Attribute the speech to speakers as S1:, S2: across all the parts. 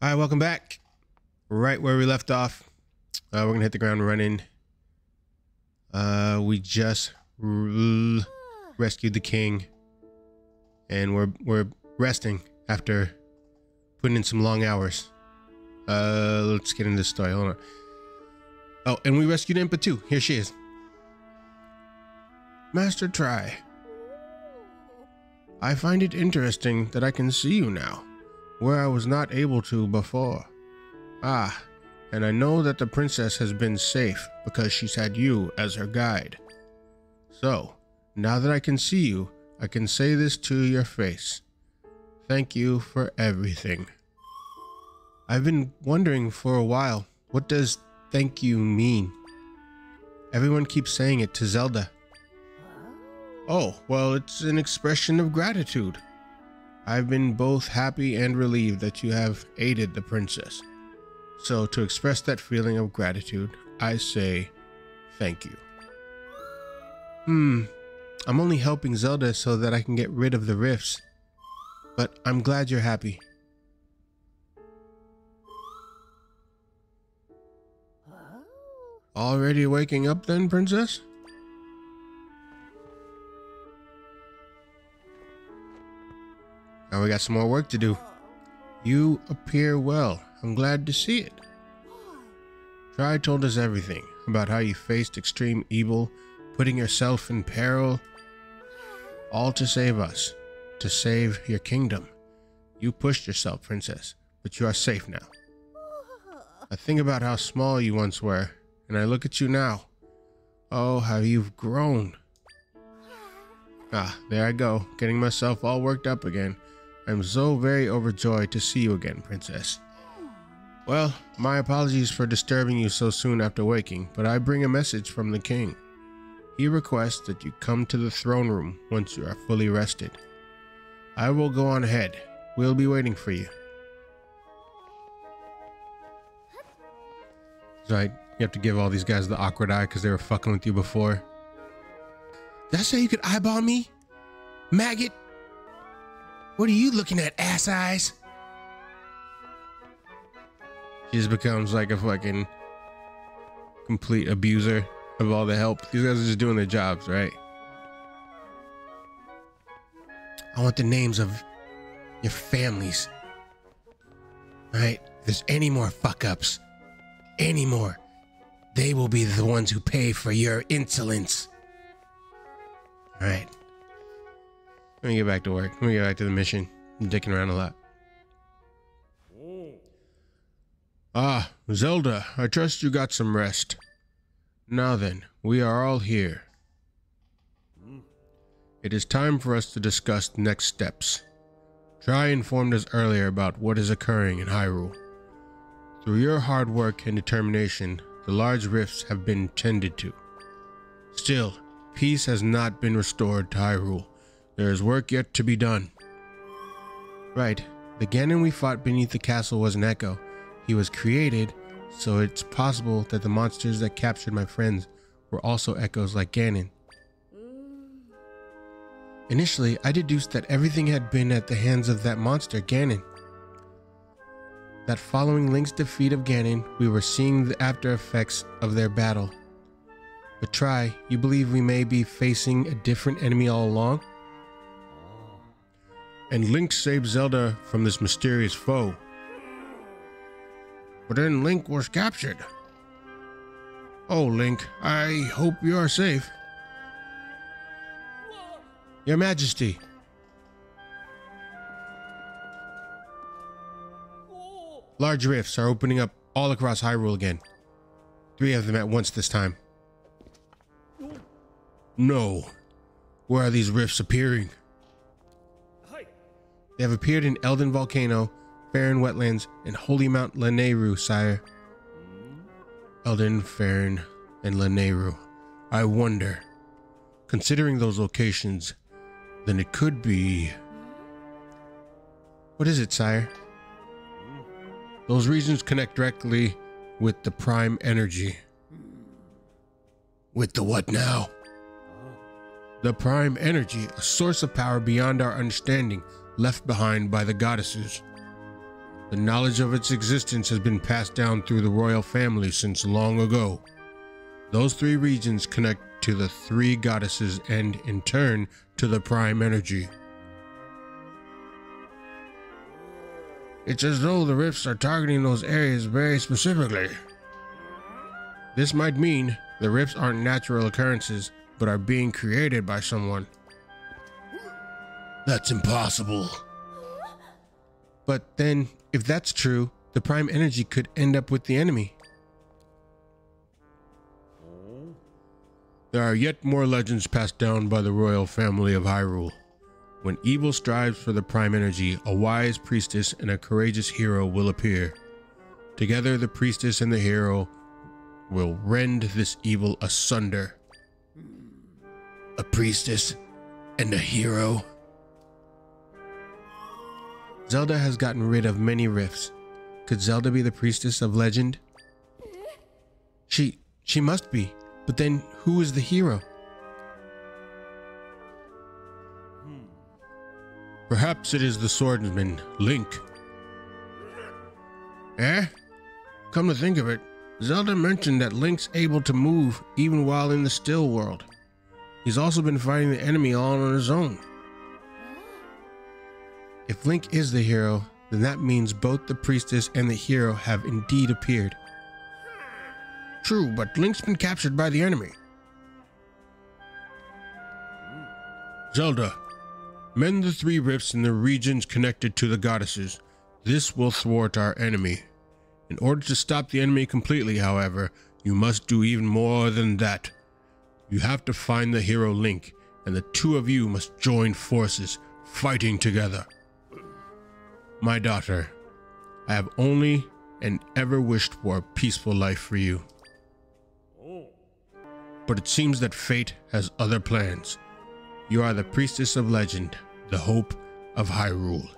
S1: All right, welcome back. Right where we left off. Uh, we're gonna hit the ground running. Uh, we just rescued the king, and we're we're resting after putting in some long hours. Uh, let's get into the story. Hold on. Oh, and we rescued Impa too. Here she is. Master Tri. I find it interesting that I can see you now, where I was not able to before. Ah, and I know that the princess has been safe because she's had you as her guide. So, now that I can see you, I can say this to your face. Thank you for everything. I've been wondering for a while, what does thank you mean? Everyone keeps saying it to Zelda. Oh, well, it's an expression of gratitude. I've been both happy and relieved that you have aided the princess. So, to express that feeling of gratitude, I say thank you. Hmm, I'm only helping Zelda so that I can get rid of the rifts. But I'm glad you're happy. Already waking up then, princess? Now we got some more work to do. You appear well. I'm glad to see it. Tri told us everything about how you faced extreme evil, putting yourself in peril, all to save us, to save your kingdom. You pushed yourself, princess, but you are safe now. I think about how small you once were, and I look at you now. Oh, how you've grown. Ah, there I go, getting myself all worked up again. I'm so very overjoyed to see you again, Princess. Well, my apologies for disturbing you so soon after waking, but I bring a message from the king. He requests that you come to the throne room once you are fully rested. I will go on ahead. We'll be waiting for you. Right, you have to give all these guys the awkward eye because they were fucking with you before. That's how you could eyeball me? Maggot? What are you looking at, ass eyes? She just becomes like a fucking complete abuser of all the help. These guys are just doing their jobs, right? I want the names of your families. All right? If there's any more fuck ups, any more, they will be the ones who pay for your insolence. All right. Let me get back to work. Let me get back to the mission. I'm dicking around a lot. Ah, Zelda, I trust you got some rest. Now then, we are all here. It is time for us to discuss next steps. Tri informed us earlier about what is occurring in Hyrule. Through your hard work and determination, the large rifts have been tended to. Still, peace has not been restored to Hyrule. There is work yet to be done. Right, the Ganon we fought beneath the castle was an echo. He was created, so it's possible that the monsters that captured my friends were also echoes like Ganon. Initially, I deduced that everything had been at the hands of that monster, Ganon. That following Link's defeat of Ganon, we were seeing the after effects of their battle. But Tri, you believe we may be facing a different enemy all along? And Link saved Zelda from this mysterious foe. But then Link was captured. Oh, Link, I hope you are safe. Your Majesty. Large rifts are opening up all across Hyrule again. Three of them at once this time. No. Where are these rifts appearing? They have appeared in Eldin Volcano, Faron Wetlands, and Holy Mount Lanayru, sire. Eldin, Faron, and Lanayru. I wonder. Considering those locations, then it could be. What is it, sire? Those regions connect directly with the prime energy. With the what now? The prime energy, a source of power beyond our understanding, left behind by the goddesses. The knowledge of its existence has been passed down through the royal family since long ago. Those three regions connect to the three goddesses and, in turn, to the prime energy. It's as though the rifts are targeting those areas very specifically. This might mean the rifts aren't natural occurrences, but are being created by someone. That's impossible. But then, if that's true, the prime energy could end up with the enemy. There are yet more legends passed down by the royal family of Hyrule. When evil strives for the prime energy, a wise priestess and a courageous hero will appear. Together, the priestess and the hero will rend this evil asunder. A priestess and a hero. Zelda has gotten rid of many rifts. Could Zelda be the priestess of legend? She she must be. But then, who is the hero? Perhaps it is the swordsman, Link. Eh? Come to think of it, Zelda mentioned that Link's able to move even while in the still world. He's also been fighting the enemy all on his own. If Link is the hero, then that means both the priestess and the hero have indeed appeared. True, but Link's been captured by the enemy. Zelda, mend the three rifts in the regions connected to the goddesses. This will thwart our enemy. In order to stop the enemy completely, however, you must do even more than that. You have to find the hero Link, and the two of you must join forces, fighting together. My daughter, I have only and ever wished for a peaceful life for you but it seems that fate has other plans. You are the priestess of legend, the hope of Hyrule.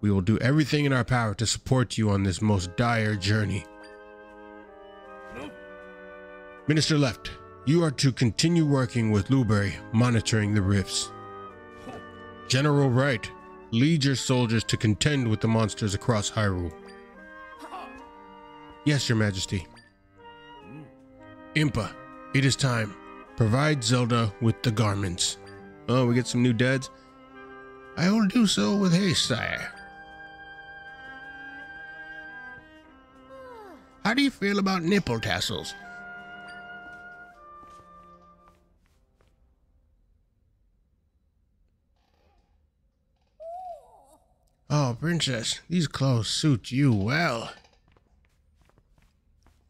S1: We will do everything in our power to support you on this most dire journey. Minister Lefte, you are to continue working with Lueberry, monitoring the rifts. General Wright, lead your soldiers to contend with the monsters across Hyrule. Yes, Your Majesty. Impa, it is time. Provide Zelda with the garments. Oh, we get some new duds. I will do so with haste, sire. How do you feel about nipple tassels? Oh, princess, these clothes suit you well.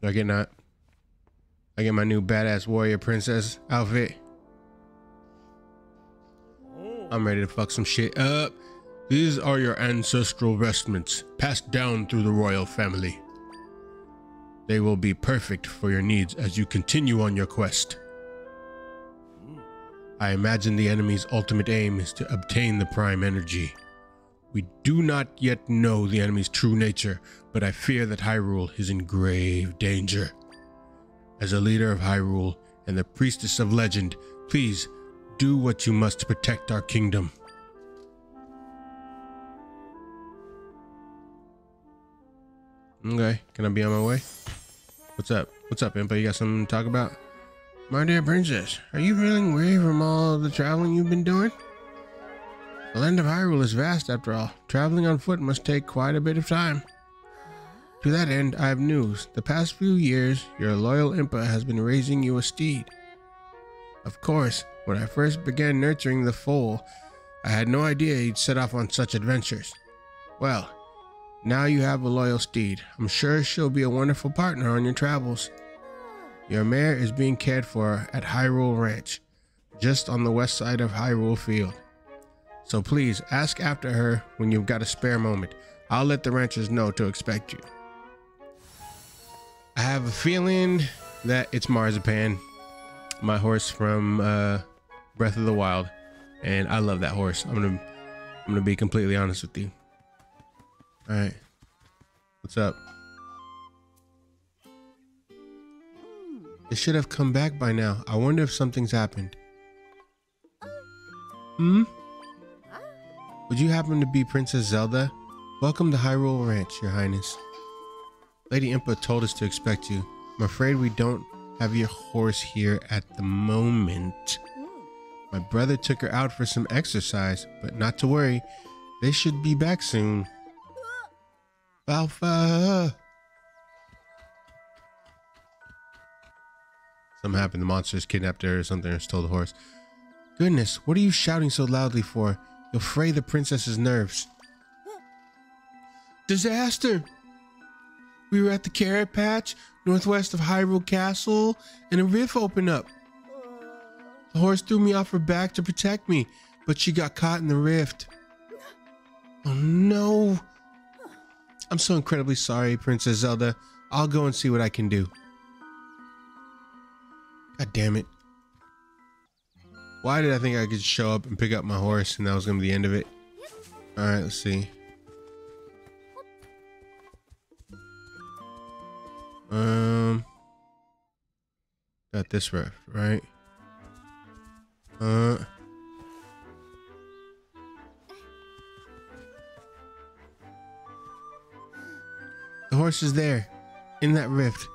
S1: I get not? I get my new badass warrior princess outfit. I'm ready to fuck some shit up. These are your ancestral vestments, passed down through the royal family. They will be perfect for your needs as you continue on your quest. I imagine the enemy's ultimate aim is to obtain the prime energy. We do not yet know the enemy's true nature, but I fear that Hyrule is in grave danger. As a leader of Hyrule and the priestess of legend, please do what you must to protect our kingdom. Okay, can I be on my way? What's up? What's up, Impa? You got something to talk about? My dear princess, are you feeling weary from all the traveling you've been doing? The land of Hyrule is vast after all. Traveling on foot must take quite a bit of time. To that end, I have news. The past few years, your loyal Impa has been raising you a steed. Of course, when I first began nurturing the foal, I had no idea he'd set off on such adventures. Well, now you have a loyal steed. I'm sure she'll be a wonderful partner on your travels. Your mare is being cared for at Hyrule Ranch, just on the west side of Hyrule Field. So please ask after her when you've got a spare moment. I'll let the ranchers know to expect you. I have a feeling that it's Marzipan, my horse from uh, Breath of the Wild, and I love that horse. I'm gonna, I'm gonna be completely honest with you. All right, what's up? It should have come back by now. I wonder if something's happened. Hmm? Would you happen to be Princess Zelda? Welcome to Hyrule Ranch, Your Highness. Lady Impa told us to expect you. I'm afraid we don't have your horse here at the moment. My brother took her out for some exercise, but not to worry, they should be back soon. Alpha! Something happened. The monsters kidnapped her or something or stole the horse. Goodness, what are you shouting so loudly for? You'll fray the princess's nerves. Disaster! We were at the carrot patch northwest of Hyrule Castle and a rift opened up. The horse threw me off her back to protect me, but she got caught in the rift. Oh no! I'm so incredibly sorry, Princess Zelda. I'll go and see what I can do. God damn it. Why did I think I could show up and pick up my horse and that was going to be the end of it? Alright, let's see. Um, got this ref, right? Uh, the horse is there, in that rift.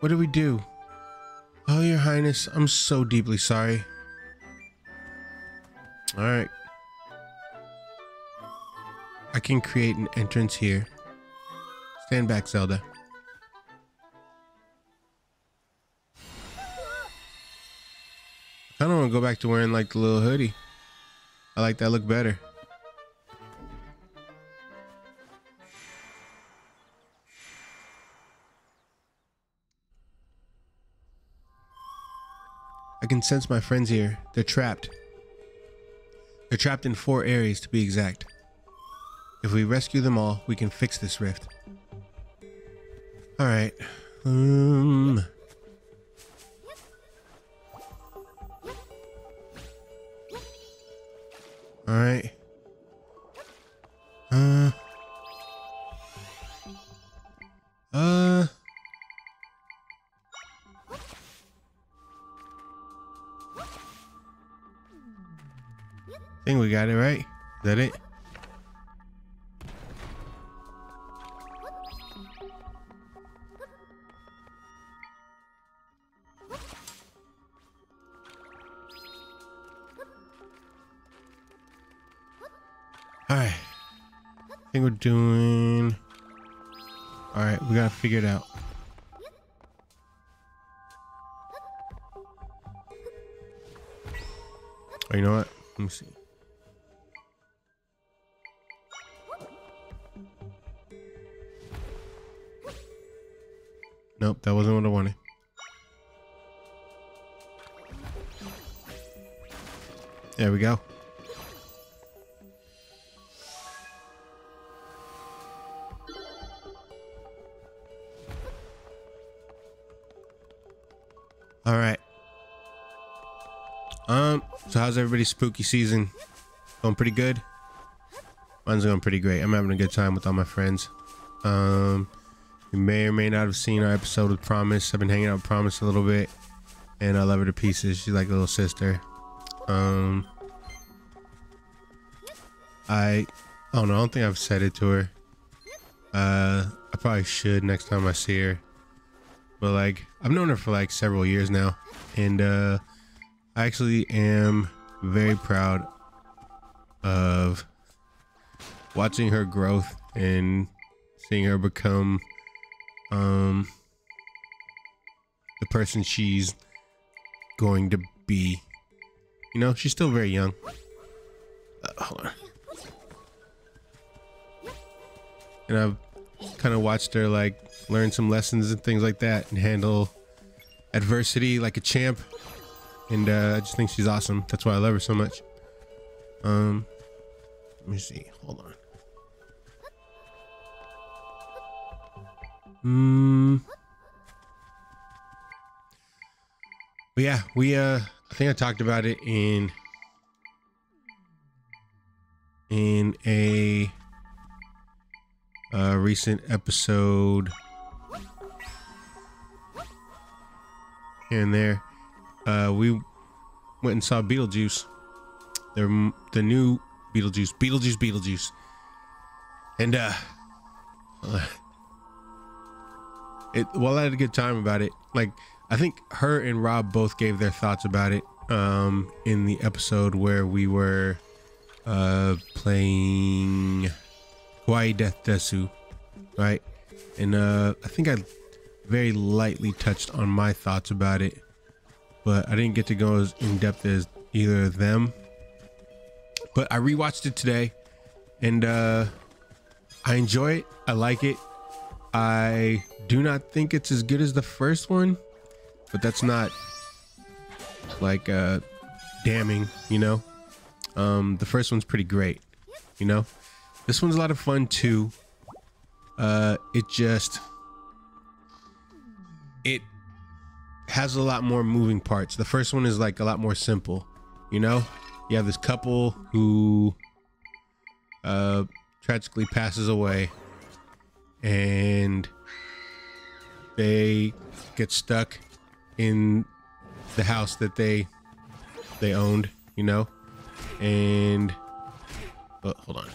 S1: What do we do? Oh, your highness, I'm so deeply sorry. All right. I can create an entrance here. Stand back, Zelda. I don't want to go back to wearing like the little hoodie. I like that look better. I can sense my friends here. They're trapped. They're trapped in four areas to be exact. If we rescue them all, we can fix this rift. Alright. Um... All that it? Alright. I think we're doing... Alright, we gotta figure it out. Oh, you know what? Let me see. Nope, that wasn't what I wanted. There we go. All right. Um, so how's everybody's spooky season? Going pretty good? Mine's going pretty great. I'm having a good time with all my friends. Um, you may or may not have seen our episode with Promise. I've been hanging out with Promise a little bit, and I love her to pieces. She's like a little sister. Um, I, I don't know. I don't think I've said it to her. Uh, I probably should next time I see her. But like, I've known her for like several years now, and uh, I actually am very proud of watching her growth and seeing her become um the person she's going to be. You know, she's still very young. Uh, hold on. And I've kind of watched her like learn some lessons and things like that and handle adversity like a champ. And uh, I just think she's awesome. That's why I love her so much. Um, let me see. Hold on. Hmm. But yeah, we uh I think I talked about it in in a uh recent episode here and there. Uh we went and saw Beetlejuice. The the new Beetlejuice, Beetlejuice, Beetlejuice. And uh, it well, I had a good time about it. Like I think her and Rob both gave their thoughts about it um, in the episode where we were uh, playing Kawaii Death Desu, right? And uh, I think I very lightly touched on my thoughts about it, but I didn't get to go as in depth as either of them. But I rewatched it today, and uh, I enjoy it. I like it. I do not think it's as good as the first one, but that's not like uh damning, you know. Um the first one's pretty great, you know. This one's a lot of fun too. Uh it just it has a lot more moving parts. The first one is like a lot more simple, you know? You have this couple who uh tragically passes away and they get stuck in the house that they they owned, you know, and oh, hold on.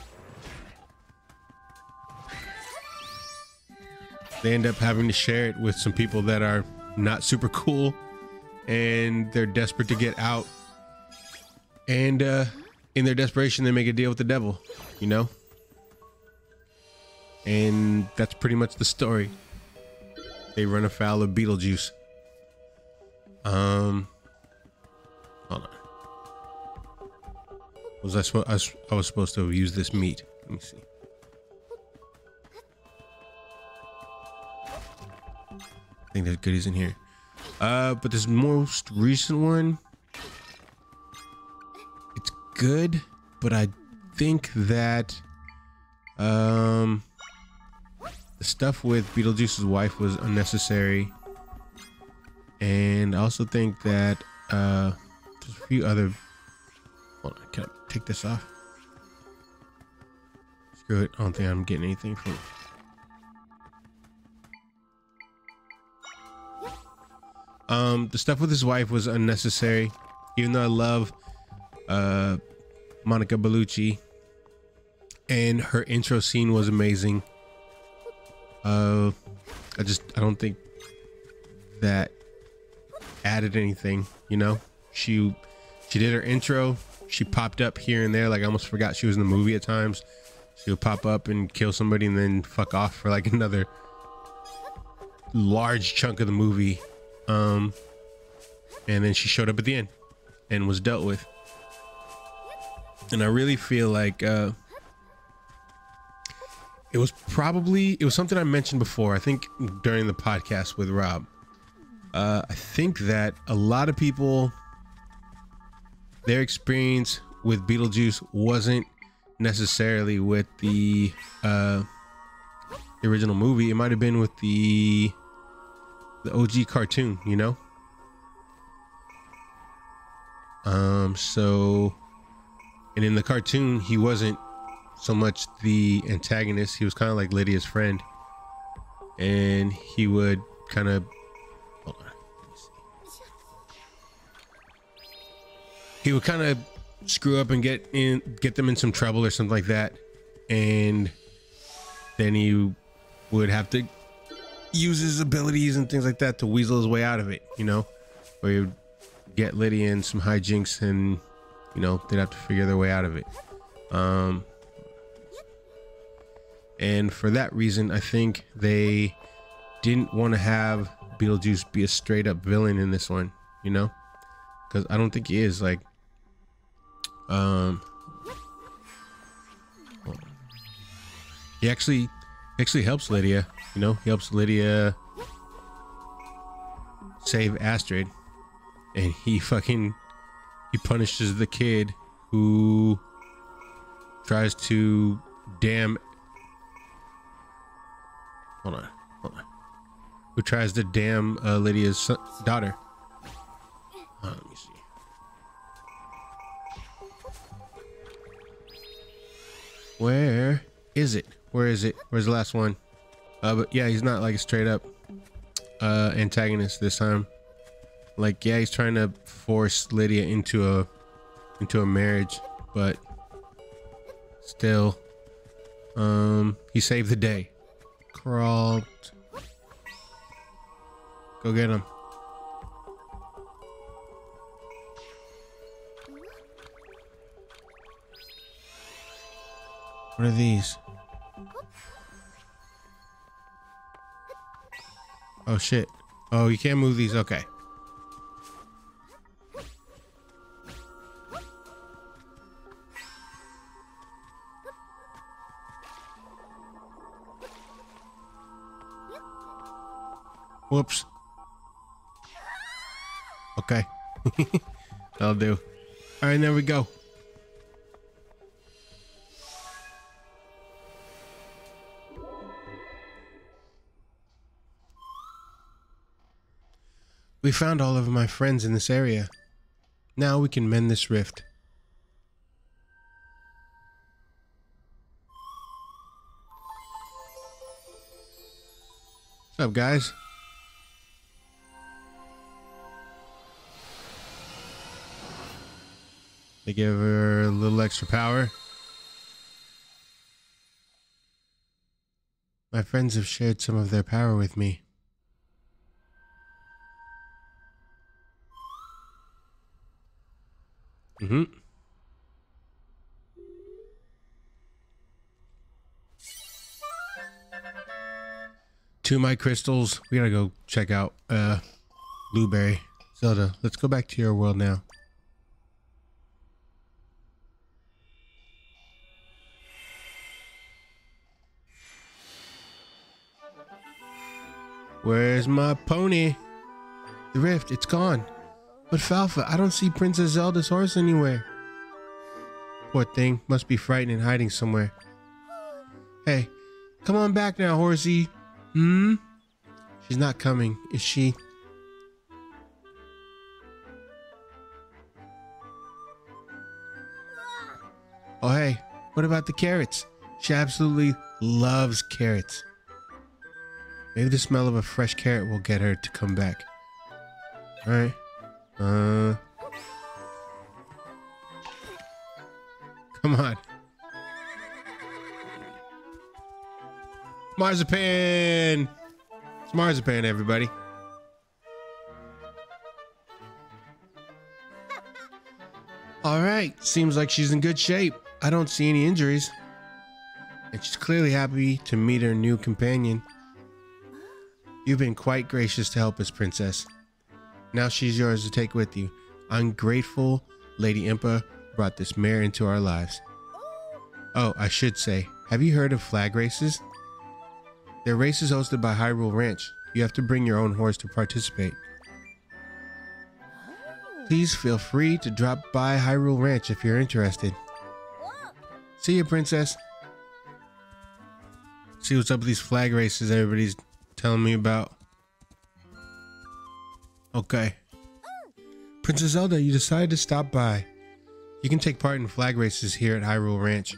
S1: They end up having to share it with some people that are not super cool, and they're desperate to get out. And uh, in their desperation, they make a deal with the devil, you know. And that's pretty much the story. They run afoul of Beetlejuice. Um, hold on. Was I? I, was, I was supposed to use this meat? Let me see. I think there's goodies in here. Uh, but this most recent one, it's good, but I think that um the stuff with Beetlejuice's wife was unnecessary. And I also think that uh, there's a few other. Hold on, can I take this off? Screw it. I don't think I'm getting anything from it. Um, the stuff with his wife was unnecessary. Even though I love uh, Monica Bellucci, and her intro scene was amazing. Uh, I just I don't think that added anything. You know, she she did her intro. She popped up here and there. Like I almost forgot she was in the movie at times. She would pop up and kill somebody and then fuck off for like another large chunk of the movie. Um, and then she showed up at the end and was dealt with. And I really feel like uh, it was probably it was something I mentioned before. I think during the podcast with Rob. Uh, I think that a lot of people their experience with Beetlejuice wasn't necessarily with the uh, the original movie. It might have been with the the OG cartoon, you know. Um. So, and in the cartoon, he wasn't so much the antagonist. He was kind of like Lydia's friend, and he would kind of. He would kind of screw up and get in, get them in some trouble or something like that, and then he would have to use his abilities and things like that to weasel his way out of it. You know, or he would get Lydia in some hijinks, and you know they'd have to figure their way out of it. Um, and for that reason, I think they didn't want to have Beetlejuice be a straight up villain in this one, you know? Because I don't think he is. Like, um, he actually actually helps Lydia, you know? He helps Lydia save Astrid. And he fucking he punishes the kid who tries to damn Hold on. Hold on. Who tries to damn uh, Lydia's son, daughter? Uh, let me see. Where is it? Where is it? Where's the last one? Uh, but yeah, he's not like a straight up uh, antagonist this time. Like, yeah, he's trying to force Lydia into a into a marriage, but still, Um, he saved the day. Crawled. Go get him. What are these? Oh shit. Oh, you can't move these. Okay. Whoops. Okay. That'll do. All right, there we go. We found all of my friends in this area. Now we can mend this rift. What's up, guys? They give her a little extra power. My friends have shared some of their power with me. Mm-hmm. To my crystals. We gotta go check out uh Blueberry. Zelda, let's go back to your world now. Where's my pony? The rift, it's gone. But Falfa, I don't see Princess Zelda's horse anywhere. Poor thing, must be frightened and hiding somewhere. Hey, come on back now, horsey. Hmm? She's not coming, is she? Oh hey, what about the carrots? She absolutely loves carrots. Maybe the smell of a fresh carrot will get her to come back. Alright. Uh. Come on. Marzipan! It's marzipan, everybody. All right, seems like she's in good shape. I don't see any injuries. And she's clearly happy to meet her new companion. You've been quite gracious to help us, Princess. Now she's yours to take with you. I'm grateful Lady Impa brought this mare into our lives. Oh, I should say, have you heard of flag races? They're races hosted by Hyrule Ranch. You have to bring your own horse to participate. Please feel free to drop by Hyrule Ranch if you're interested. See you, princess. See what's up with these flag races everybody's telling me about. Okay. Princess Zelda, you decided to stop by. You can take part in flag races here at Hyrule Ranch.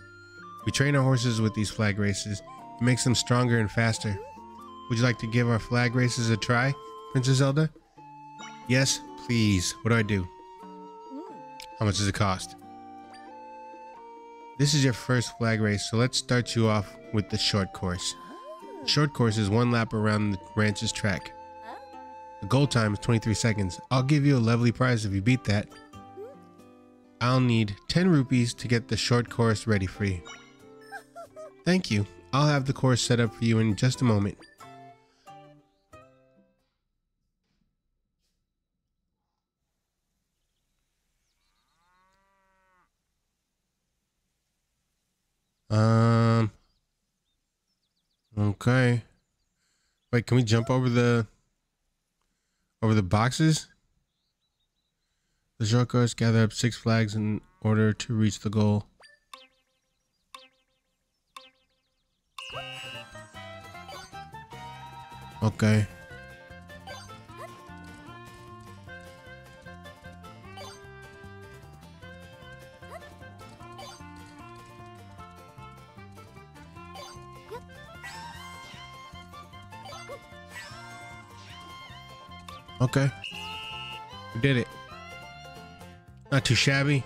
S1: We train our horses with these flag races. It makes them stronger and faster. Would you like to give our flag races a try, Princess Zelda? Yes, please. What do I do? How much does it cost? This is your first flag race, so let's start you off with the short course. Short course is one lap around the ranch's track. The goal time is 23 seconds. I'll give you a lovely prize if you beat that. I'll need 10 rupees to get the short course ready for you. Thank you. I'll have the course set up for you in just a moment. Okay. Wait, can we jump over the over the boxes? The Jokers gather up six flags in order to reach the goal. Okay. Okay. We did it. Not too shabby.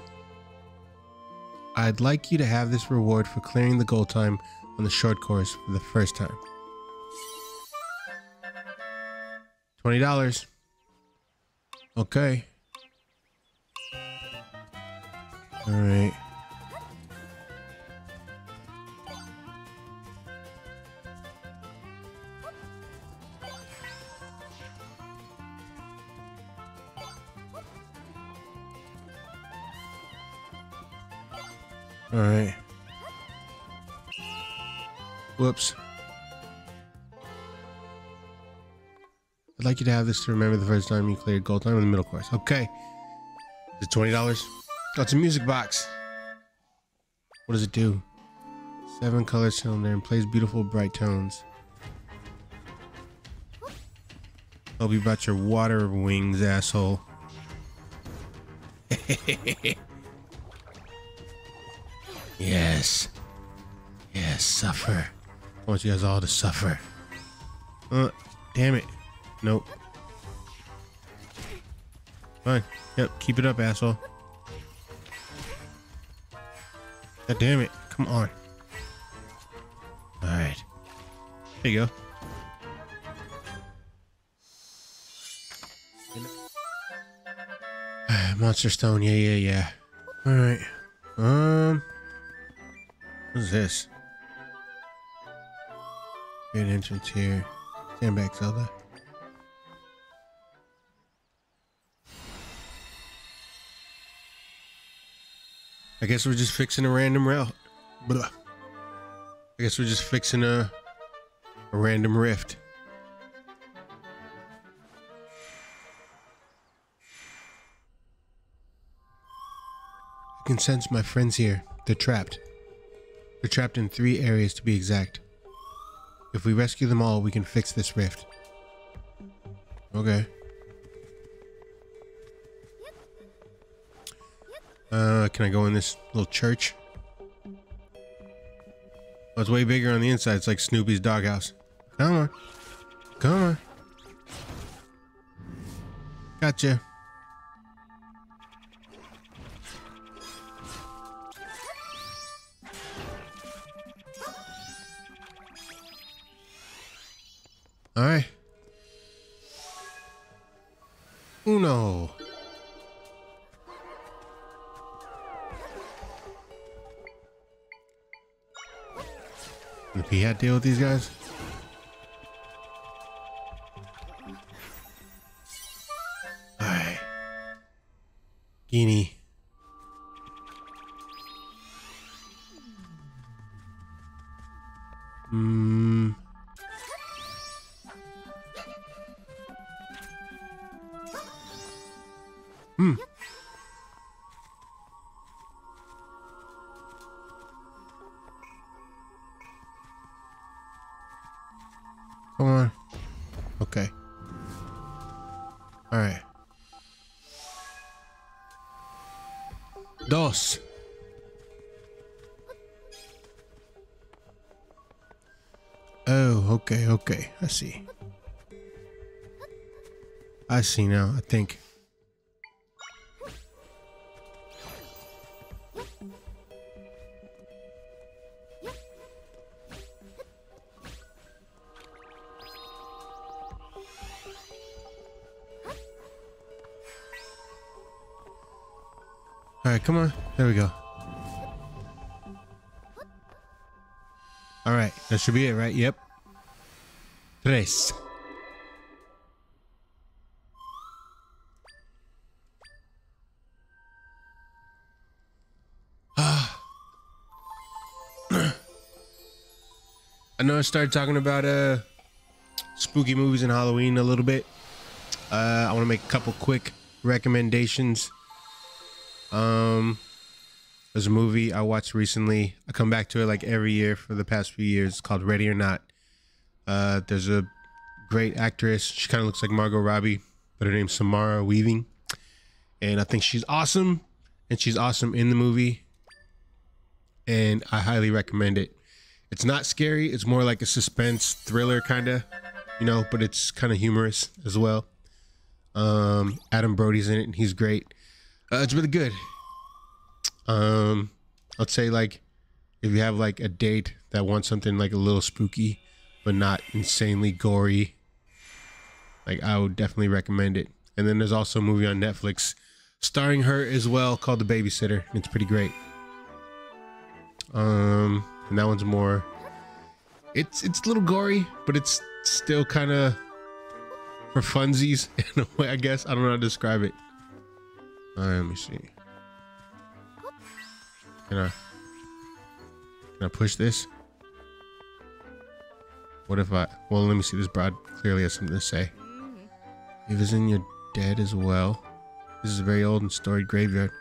S1: I'd like you to have this reward for clearing the goal time on the short course for the first time. $20. Okay. All right. All right. Whoops. I'd like you to have this to remember the first time you cleared gold time in the middle course. Okay. Is it twenty dollars? Oh, it's a music box. What does it do? Seven color cylinder and plays beautiful bright tones. Hope you brought your water wings, asshole. yes. Yes, suffer. I want you guys all to suffer. Uh, damn it. Nope. Fine. Yep, keep it up, asshole. God damn it. Come on. Alright. There you go. Monster Stone, yeah, yeah, yeah. Alright. Um what is this? Great entrance here. Stand back, Zelda. I guess we're just fixing a random route. Blah. Uh, I guess we're just fixing a a random rift. I can sense my friends here. They're trapped. They're trapped in three areas to be exact. If we rescue them all, we can fix this rift. Okay. Uh, can I go in this little church? Oh, it's way bigger on the inside. It's like Snoopy's doghouse. Come on. Come on. Gotcha. Deal with these guys. Alright. Guinea. Hmm. Hmm. Oh, okay, okay. I see. I see now, I think. There we go. All right, that should be it, right? Yep. Tres. I know I started talking about uh spooky movies and Halloween a little bit. Uh, I want to make a couple quick recommendations. Um, there's a movie I watched recently. I come back to it like every year for the past few years. It's called Ready or Not. Uh, there's a great actress. She kind of looks like Margot Robbie, but her name's Samara Weaving, and I think she's awesome. And she's awesome in the movie, and I highly recommend it. It's not scary. It's more like a suspense thriller kind of, you know, but it's kind of humorous as well. Um, Adam Brody's in it, and he's great. Uh, it's really good. Um, I'd say like if you have like a date that wants something like a little spooky, but not insanely gory, like I would definitely recommend it. And then there's also a movie on Netflix starring her as well called The Babysitter. It's pretty great. Um, and that one's more. It's it's a little gory, but it's still kind of for funsies in a way. I guess I don't know how to describe it. All right, let me see. Can I can I push this? What if I? Well, let me see. This broad clearly has something to say. Mm-hmm. If it's in your dead as well. This is a very old and storied graveyard.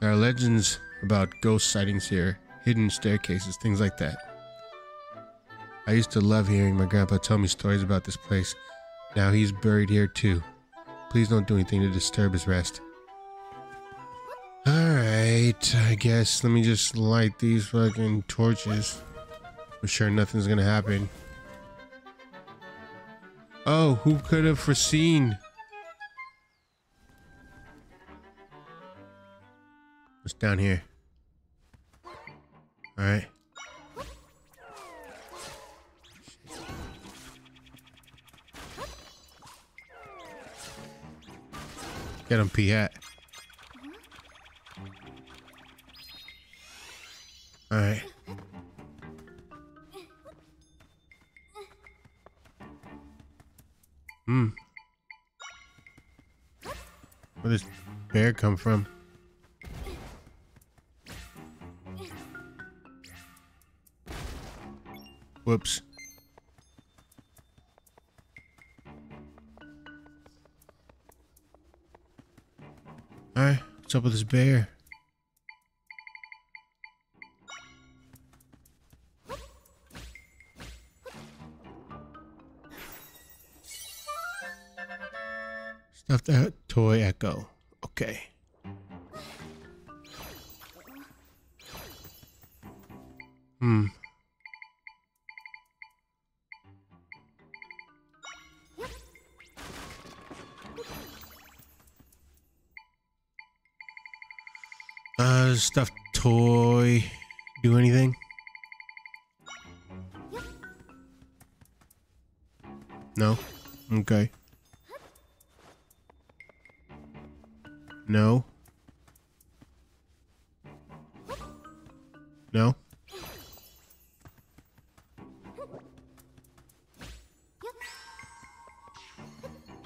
S1: There are legends about ghost sightings here, hidden staircases, things like that. I used to love hearing my grandpa tell me stories about this place. Now he's buried here too. Please don't do anything to disturb his rest. Alright, I guess let me just light these fucking torches. I'm sure nothing's gonna happen. Oh, who could have foreseen? What's down here? Alright. Get him, P hat. Come from? Whoops. Alright, what's up with this bear? Uh, stuffed toy. Do anything? No? Okay. No? No?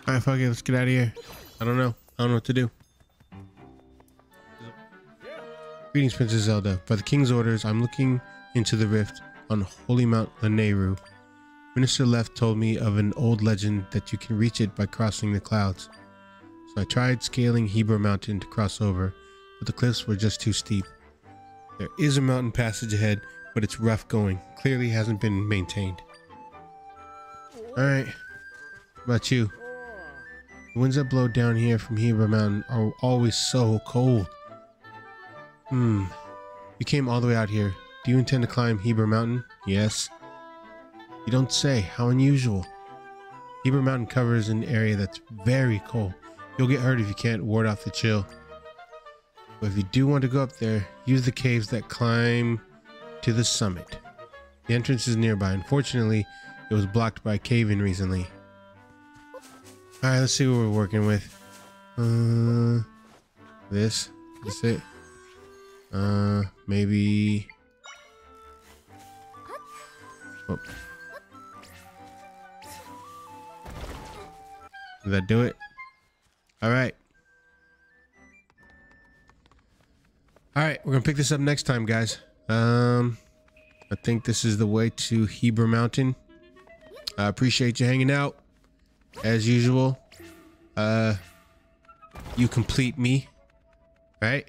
S1: Alright, fuck it, let's get out of here. I don't know. I don't know what to do. Greetings, Princess Zelda. By the King's orders, I'm looking into the rift on Holy Mount Lanayru. Minister Lefte told me of an old legend that you can reach it by crossing the clouds. So I tried scaling Hebra Mountain to cross over, but the cliffs were just too steep. There is a mountain passage ahead, but it's rough going. Clearly hasn't been maintained. Alright. about you? The winds that blow down here from Hebra Mountain are always so cold. Hmm. You came all the way out here. Do you intend to climb Hebra Mountain? Yes. You don't say. How unusual. Hebra Mountain covers an area that's very cold. You'll get hurt if you can't ward off the chill. But if you do want to go up there, use the caves that climb to the summit. The entrance is nearby. Unfortunately, it was blocked by a cave-in recently. Alright, let's see what we're working with. Uh, this. Is it? Uh, maybe... Oh. Did that do it? All right. All right, we're gonna pick this up next time, guys. Um, I think this is the way to Hebra Mountain. I appreciate you hanging out, as usual. Uh, you complete me, right?